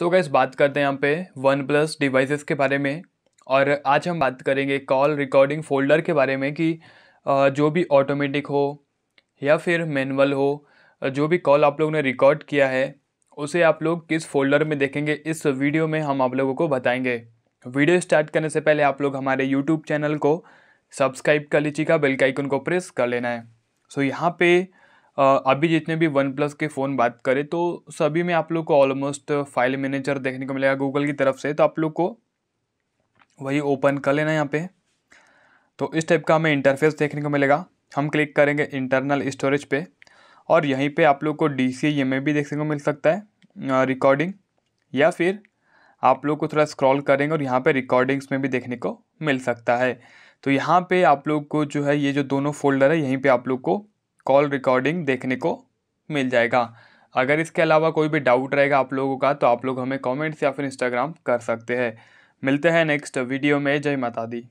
सो gas बात करते हैं यहाँ पे वन प्लस डिवाइसेस के बारे में। और आज हम बात करेंगे कॉल रिकॉर्डिंग फोल्डर के बारे में कि जो भी ऑटोमेटिक हो या फिर मैनुअल हो जो भी कॉल आप लोगों ने रिकॉर्ड किया है उसे आप लोग किस फोल्डर में देखेंगे इस वीडियो में हम आप लोगों को बताएँगे। वीडियो स्टार्ट करने से पहले आप लोग हमारे यूट्यूब चैनल को सब्सक्राइब कर लीजिएगा बेल का आइकन को प्रेस कर लेना है। सो so, यहाँ पे अभी जितने भी वन प्लस के फ़ोन बात करें तो सभी में आप लोग को ऑलमोस्ट फ़ाइल मैनेजर देखने को मिलेगा गूगल की तरफ़ से तो आप लोग को वही ओपन कर लेना यहाँ पे। तो इस टाइप का हमें इंटरफेस देखने को मिलेगा। हम क्लिक करेंगे इंटरनल स्टोरेज पे, और यहीं पे आप लोग को डी सी में भी देखने को मिल सकता है रिकॉर्डिंग या फिर आप लोग को थोड़ा स्क्रॉल करेंगे और यहाँ पे रिकॉर्डिंग्स में भी देखने को मिल सकता है। तो यहाँ पे आप लोग को जो है, ये जो दोनों फोल्डर है, यहीं पे आप लोग को कॉल रिकॉर्डिंग देखने को मिल जाएगा। अगर इसके अलावा कोई भी डाउट रहेगा आप लोगों का तो आप लोग हमें कॉमेंट्स या फिर इंस्टाग्राम कर सकते हैं। मिलते हैं नेक्स्ट वीडियो में। जय माता दी।